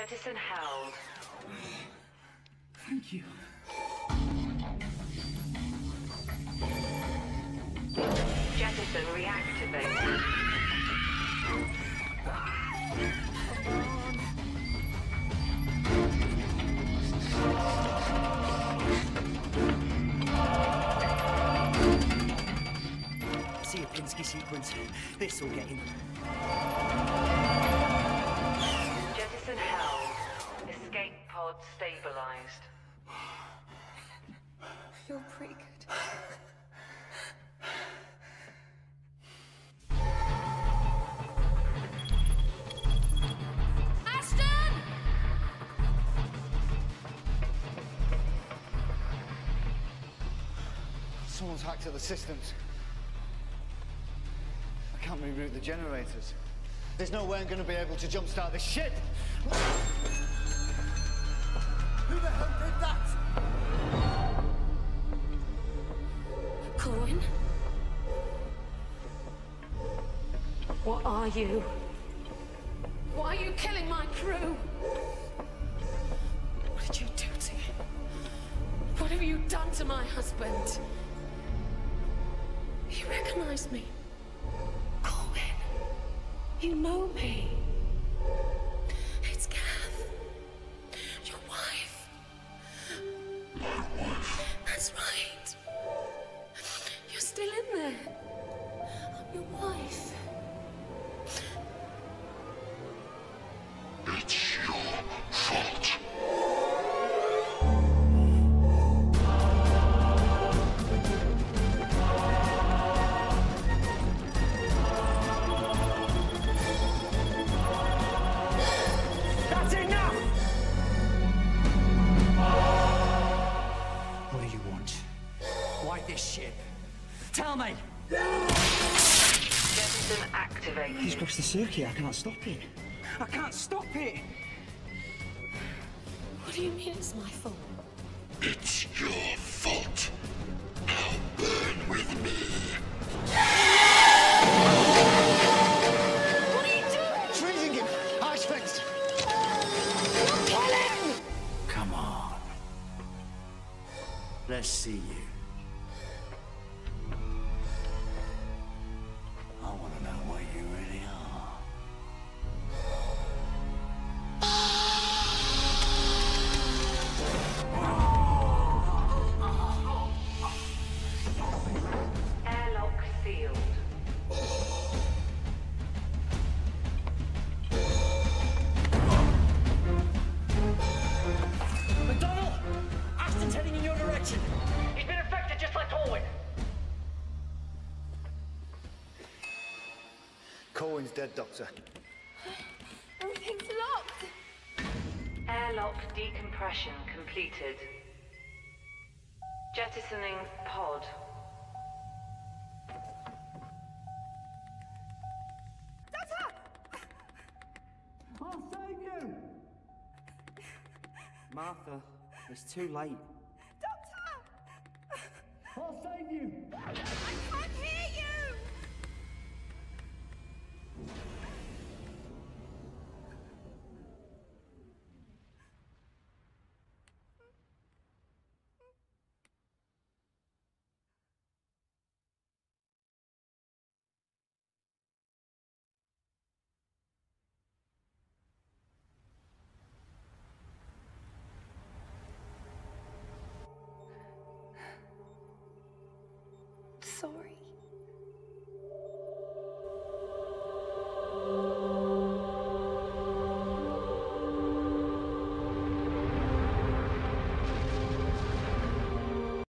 Jettison held. Thank you. Jettison reactivated. See a Pinsky sequence. This will get him. Pod stabilized. You're pretty good. Ashton! Someone's hacked at the systems. I can't reroute the generators. There's no way I'm gonna be able to jumpstart this ship! The hell did that? Korwin? What are you? Why are you killing my crew? What did you do to him? What have you done to my husband? He recognized me. Korwin, you know me. Tell me! Jettison activated. He's crossed the circuit. I can't stop it. I can't stop it! What do you mean it's my fault? It's your fault. Now burn with me. What are you doing? Freezing him! Ice fence! Kill him! Come on. Let's see you. Korwin's dead, Doctor. Everything's locked. Airlock decompression completed. Jettisoning pod. Doctor! I'll save you! Martha, it's too late. Doctor! I'll save you! Sorry.